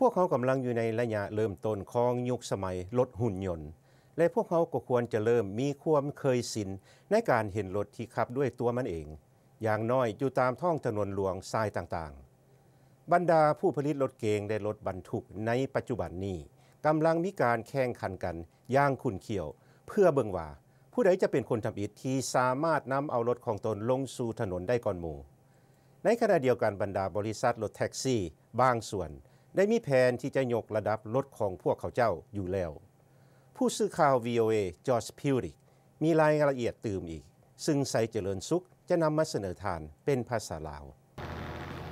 พวกเขากำลังอยู่ในระยะเริ่มต้นของยุคสมัยรถหุ่นยนต์ และพวกเขาก็ควรจะเริ่มมีความเคยสินในการเห็นรถที่ขับด้วยตัวมันเอง อย่างน้อยอยู่ตามท้องถนนหลวงทรายต่างๆ บรรดาผู้ผลิตรถเกงและรถบรรทุกในปัจจุบันนี้กำลังมีการแข่งขันกันอย่างขุนเขียว เพื่อเบิงว่า ผู้ใดจะเป็นคนทำอิฐที่สามารถนำเอารถของตนลงสู่ถนนได้ก่อนหมู่ໃນຂະນະດຽວກັນບັນດາບໍລິສັດລົດແທັກຊີ ບາງສ່ວນ ໄດ້ມີແຜນທີ່ຈະຍົກລະດັບລົດຂອງພວກເຂົາເຈົ້າຢູ່ແລ້ວ ຜູ້ສື່ຂ່າວ VOA ຈອຣ໌ຈພິວຣິກມີລາຍລະອຽດຕື່ມອີກ ຊຶ່ງໄຊຈະເລີນສຸກຈະນຳມາສະເໜີທ່ານເປັນພາສາລາວ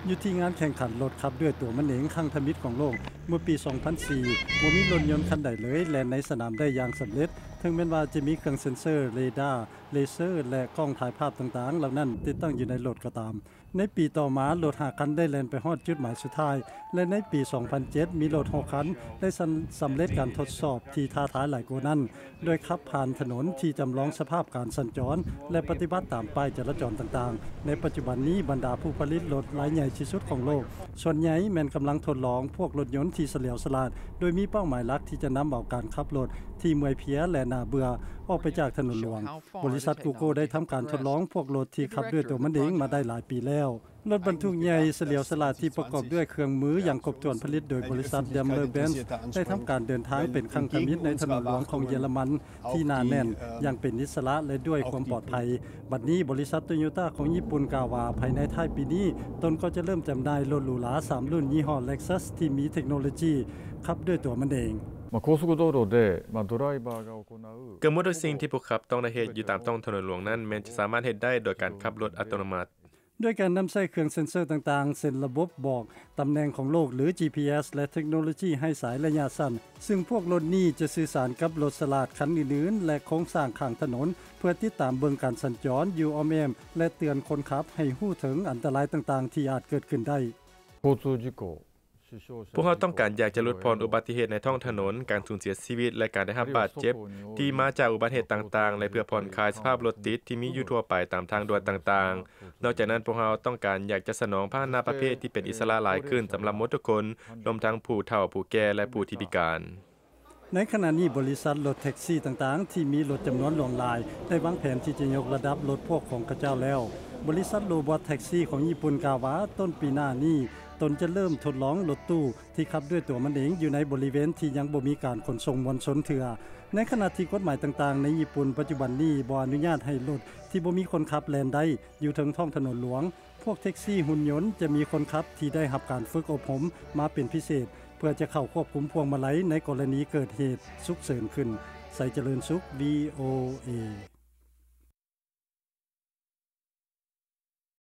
ຢູ່ທີ່ງານແຂ່ງຂັນລົດຂັບດ້ວຍຕົວມັນເອງຄັ້ງທຳອິດຂອງໂລກ ເມື່ອປີ 2004 ບໍ່ມີລົດຍົນຄັນໃດເລີຍແລ່ນໃນສະໜາມໄດ້ຢ່າງສຳເລັດ ເຖິງແມ່ນວ່າຈະມີເຄື່ອງເຊັນເຊີ ເຣດາ เลเซอร์ และกล้องถ่ายภาพต่างๆ เหล่านั้นติดตั้งอยู่ในรถก็ตาม ในปีต่อมารถ5คันได้แล่นไปฮอดจุดหมายสุดท้าย และในปี 2007 มีรถ6คันได้สำเร็จการทดสอบที่ท้าทายหลายกว่านั้น โดยขับผ่านถนนที่จำลองสภาพการสัญจร และปฏิบัติตามป้ายจราจรต่างๆ ในปัจจุบันนี้บรรดาผู้ผลิตรถรายใหญ่ที่สุดของโลก ส่วนใหญ่แม่นกำลังทดลองพวกรถยนต์ที่เฉลียวสลาด โดยมีเป้าหมายหลักที่จะนำเอาการขับรถ ที่เมื่อยเพียและน่าเบื่อออกไปจากถนนหลวง บริษัท Google ได้ทำการทดลองพวกรถที่ขับด้วยตัวมันเองมาได้หลายปีแล้วรถบรรทุกใหญ่เสลียวสลาดที่ประกอบด้วยเครื่องมืออย่างครบถ้วนผลิตโดยบริษัท Daimler Benz ได้ทำการเดินทางเป็นครั้งทมิตในถนนหลวงของเยอรมันที่นาแน่นอย่างเป็นอิสระและด้วยความปลอดภัย บัดนี้บริษัท Toyota ของญี่ปุ่นกล่าวว่าภายในท้ายปีนี้ตนก็จะเริ่มจำหน่ายรถหรูหรา3รุ่นยี่ห้อ Lexus ที่มีเทคโนโลยีขับด้วยตัวมันเอง กับมดสิ่งที่ผู้ขับต้องได้เหตุอยู่ตามต้องถนนหลวงนั้นแม้จะสามารถเหตุได้โดยการขับรถอัตโนมัติด้วยการนำใช้เครื่องเซ็นเซอร์ต่างๆเซ็นระบบบอกตำแหน่งของโลกหรือ GPS และเทคโนโลยีให้สายระยะสั้น ซึ่งพวกรถนี้จะสื่อสารกับรถสลาดคันอื่นๆ และโครงสร้างข้างถนน เพื่อติดตามเบิงการสัญจรอยู่ออมแอมและเตือนคนขับให้หู้ถึงอันตรายต่างๆ ที่อาจเกิดขึ้นได้ พวกเขาต้องการอยากจะลดพรอุบัติเหตุในท้องถนน การสูญเสียชีวิต และการได้รับบาดเจ็บ ที่มาจากอุบัติเหตุต่างๆ และเพื่อผ่อนคลายสภาพรถติดที่มีอยู่ทั่วไปตามทางด่วนต่างๆ นอกจากนั้นพวกเขาต้องการอยากจะสนองพาหนะประเภทที่เป็นอิสระหลายขึ้นสำหรับมดทุกคนรวมทั้งผู้เฒ่าผู้แก่และผู้ที่พิการในขณะนี้บริษัทรถแท็กซี่ต่างๆ ที่มีรถจำนวนหลวงหลาย ได้วางแผนที่จะยกระดับรถพวกของกระเจ้าแล้ว บริษัทโรบอทแท็กซี่ของญี่ปุ่นกล่าวว่าต้นปีหน้านี้ตนจะเริ่มทดลองรถตู้ที่ขับด้วยตัวมันเองอยู่ในบริเวณที่ยังบ่มีการขนส่งมวลชนเถือ ในขณะที่กฎหมายต่างๆ ในญี่ปุ่นปัจจุบันนี้บ่อนุญาตให้รถที่บ่มีคนขับแล่นได้อยู่ถึงท้องถนนหลวง พวกแท็กซี่หุ่นยนต์จะมีคนขับที่ได้รับการฝึกอบรมมาเป็นพิเศษ เพื่อจะเข้าควบคุมพวงมาลัยในกรณีเกิดเหตุสุกเสริญขึ้น ใส่เจริญสุข VOA